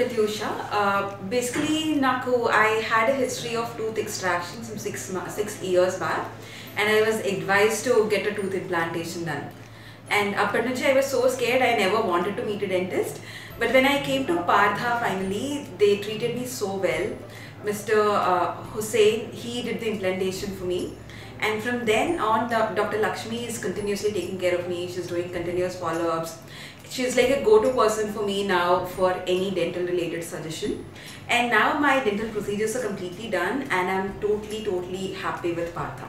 Pratyusha. Uh, basically, Naku, I had a history of tooth extraction some six, six years back and I was advised to get a tooth implantation done. And up until I was so scared, I never wanted to meet a dentist. But when I came to Partha finally, they treated me so well. Mr. Uh, Hussein, he did the implantation for me. And from then on, the, Dr. Lakshmi is continuously taking care of me. She's doing continuous follow ups. She's like a go to person for me now for any dental related suggestion. And now my dental procedures are completely done, and I'm totally, totally happy with Partha.